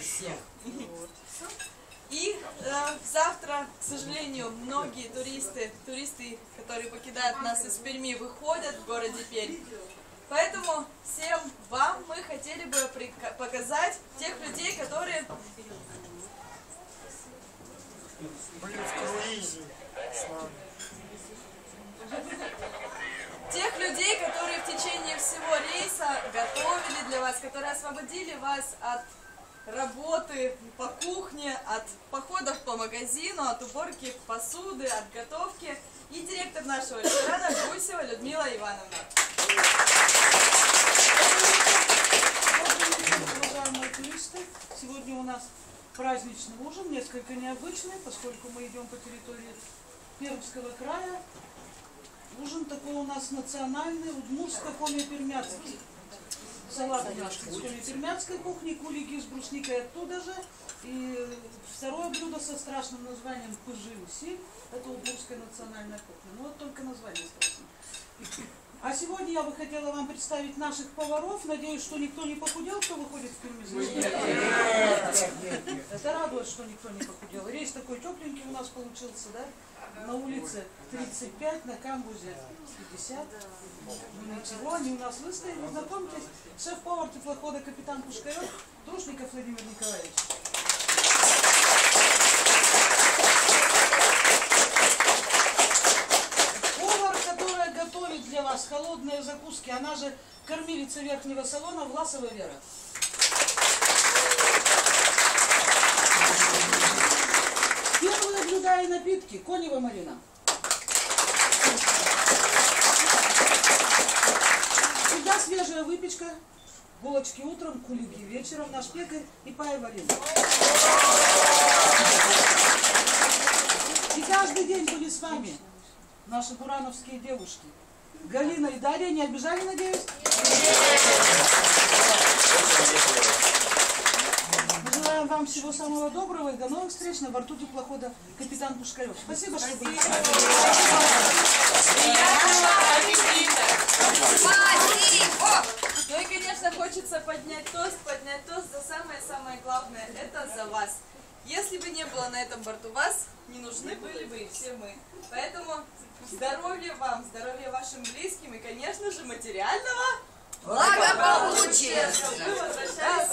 всех. И э, завтра, к сожалению, многие туристы, туристы, которые покидают нас из Перми, выходят в городе Пермь. Поэтому всем вам мы хотели бы показать тех людей, которые Были в круизе. Тех людей, которые в течение всего рейса готовили для вас, которые освободили вас от работы по кухне, от походов по магазину, от уборки посуды, от готовки. И директор нашего ресторана Гусева Людмила Ивановна. Сегодня у нас праздничный ужин, несколько необычный, поскольку мы идем по территории Пермского края. Ужин такой у нас национальный, удмурско-коми-пермяцкий. Салат наш с коми-пермяцкой кухни, кулики с брусникой оттуда же. И второе блюдо со страшным названием пыжи. Это удмурская национальная кухня. Ну вот только название. А сегодня я бы хотела вам представить наших поваров. Надеюсь, что никто не похудел, кто выходит в фильме Это радует, что никто не похудел. Рейс такой тепленький у нас получился, да? На улице 35, на камбузе 50. Ну ничего, они у нас выстояли. Знакомьтесь, шеф-повар теплохода капитан Пушкарев, Трушников Владимир Николаевич. Повар, которая готовит для вас холодные закуски, она же кормилица верхнего салона Власова Вера. Первые блюда и напитки. Конева Марина. Всегда свежая выпечка. Булочки утром, кулики вечером, наш пекарь и варим. И каждый день будет с вами наши бурановские девушки. Галина и Дарья не обижали, надеюсь? Мы желаем вам всего самого доброго и до новых встреч на борту теплохода капитан Пушкарев. Спасибо, что были с нами. Ну и, конечно, хочется поднять тост, поднять тост за самое-самое главное, это за вас. Если бы не было на этом борту вас, не нужны были бы и все мы. Поэтому здоровья вам, здоровья вашим близким и, конечно же, материального вы возвращались